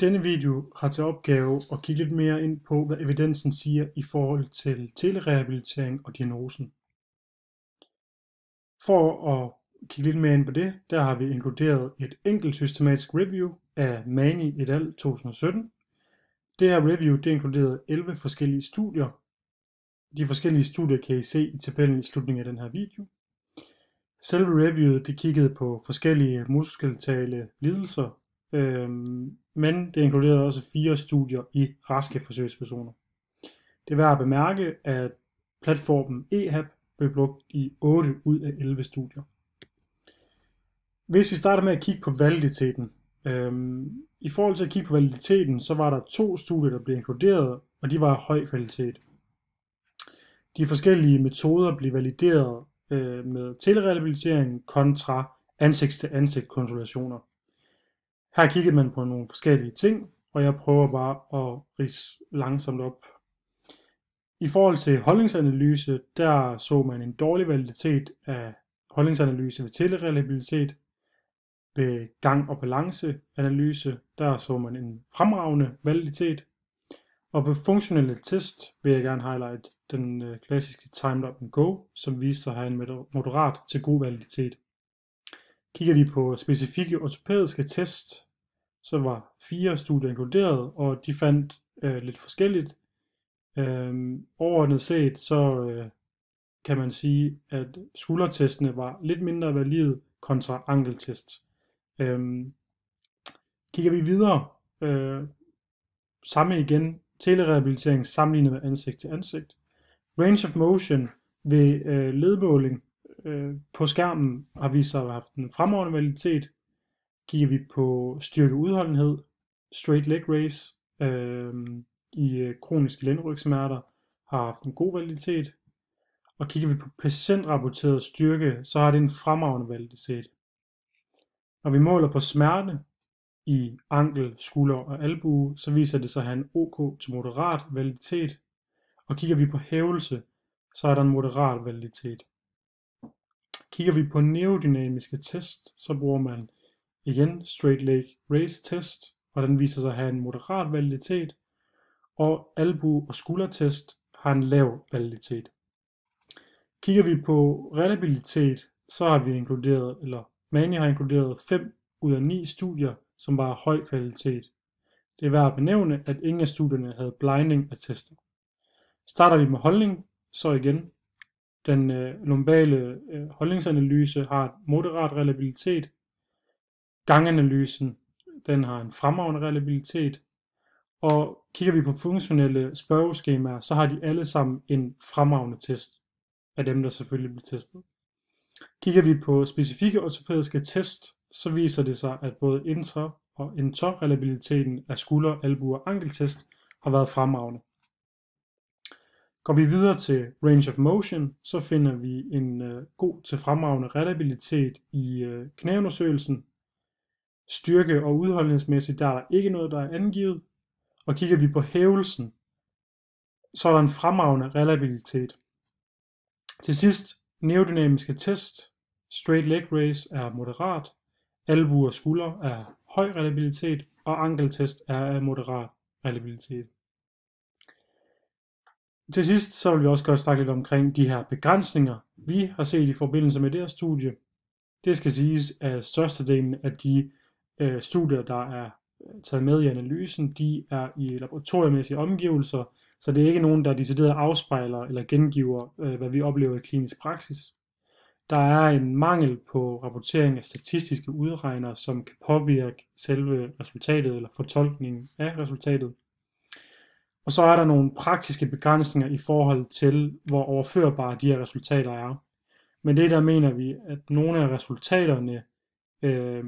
Denne video har til opgave at kigge lidt mere ind på, hvad evidensen siger i forhold til telerehabilitering og diagnosen. For at kigge lidt mere ind på det, der har vi inkluderet et enkelt systematisk review af Mani et al. 2017. Det her review det inkluderede 11 forskellige studier. De forskellige studier kan I se i tabellen i slutningen af den her video. Selve reviewet det kiggede på forskellige muskeltale lidelser, øhm, men det inkluderede også fire studier i raske forsøgspersoner. Det er værd at bemærke, at platformen EHAB blev brugt i 8 ud af 11 studier. Hvis vi starter med at kigge på validiteten. Øhm, I forhold til at kigge på validiteten, så var der to studier, der blev inkluderet, og de var af høj kvalitet. De forskellige metoder blev valideret øh, med telerehabilitering kontra ansigt-til-ansigt konsultationer. Her kiggede man på nogle forskellige ting, og jeg prøver bare at rise langsomt op. I forhold til holdningsanalyse, der så man en dårlig validitet af holdningsanalyse ved telereliabilitet. Ved gang- og balanceanalyse, der så man en fremragende validitet. Og på funktionelle test vil jeg gerne highlight den øh, klassiske Timed Up and Go, som viste sig at have en moderat til god validitet. Kigger vi på specifikke ortopædiske test, så var fire studier inkluderet, og de fandt øh, lidt forskelligt. Øh, overordnet set, så øh, kan man sige, at skuldertestene var lidt mindre valide kontra ankeltest. Øh, kigger vi videre, øh, samme igen, telerehabilitering sammenlignet med ansigt til ansigt. Range of motion ved øh, ledmåling øh, på skærmen har vist sig at have haft en fremragende validitet. Kigger vi på styrke udholdenhed, straight leg raise øhm, øh, i kroniske lændrygsmerter har haft en god validitet. Og kigger vi på patientrapporteret styrke, så har det en fremragende validitet. Når vi måler på smerte i ankel, skulder og albue, så viser det sig at have en OK til moderat validitet. Og kigger vi på hævelse, så er der en moderat validitet. Kigger vi på neodynamiske test, så bruger man igen straight leg raise test, og den viser sig at have en moderat validitet, og albu- og skuldertest har en lav validitet. Kigger vi på reliabilitet, så har vi inkluderet, eller Mani har inkluderet 5 ud af 9 studier, som var af høj kvalitet. Det er værd at benævne, at ingen af studierne havde blinding af tester. Starter vi med holdning, så igen, den øh, lumbale øh, holdningsanalyse har moderat reliabilitet. Ganganalysen, den har en fremragende reliabilitet. Og kigger vi på funktionelle spørgeskemaer, så har de alle sammen en fremragende test af dem, der selvfølgelig bliver testet. Kigger vi på specifikke ortopædiske test, så viser det sig, at både intra- og interreliabiliteten af skulder, albu og ankeltest har været fremragende. Går vi videre til range of motion, så finder vi en øh, god til fremragende reliabilitet i øh, knæundersøgelsen. Styrke og udholdenhedsmæssigt, der er der ikke noget, der er angivet. Og kigger vi på hævelsen, så er der en fremragende reliabilitet. Til sidst, neodynamiske test. Straight leg raise er moderat. Albu og skulder er høj reliabilitet, og ankeltest er af moderat reliabilitet. Til sidst så vil vi også godt snakke lidt omkring de her begrænsninger, vi har set i forbindelse med det her studie. Det skal siges, at størstedelen af de øh, studier, der er øh, taget med i analysen, de er i laboratoriemæssige omgivelser, så det er ikke nogen, der decideret afspejler eller gengiver, øh, hvad vi oplever i klinisk praksis. Der er en mangel på rapportering af statistiske udregnere, som kan påvirke selve resultatet eller fortolkningen af resultatet. Og så er der nogle praktiske begrænsninger i forhold til, hvor overførbare de her resultater er. Men det der mener vi, at nogle af resultaterne, øh,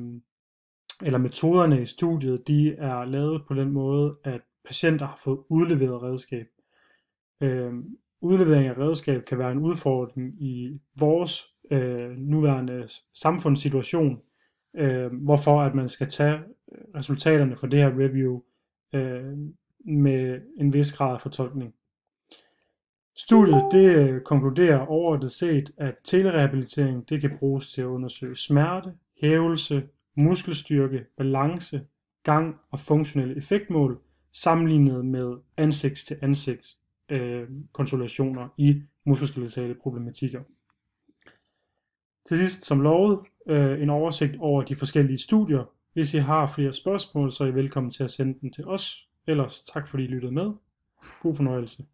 eller metoderne i studiet, de er lavet på den måde, at patienter har fået udleveret redskab. Øh, udlevering af redskab kan være en udfordring i vores øh, nuværende samfundssituation, øh, hvorfor at man skal tage resultaterne fra det her review øh, med en vis grad af fortolkning. Studiet det øh, konkluderer overordnet set, at telerehabilitering det kan bruges til at undersøge smerte, hævelse, muskelstyrke, balance, gang og funktionelle effektmål sammenlignet med ansigts til ansigts øh, konsultationer i muskuloskeletale problematikker. Til sidst, som lovet, øh, en oversigt over de forskellige studier. Hvis I har flere spørgsmål, så er I velkommen til at sende dem til os. Ellers tak fordi I lyttede med. God fornøjelse.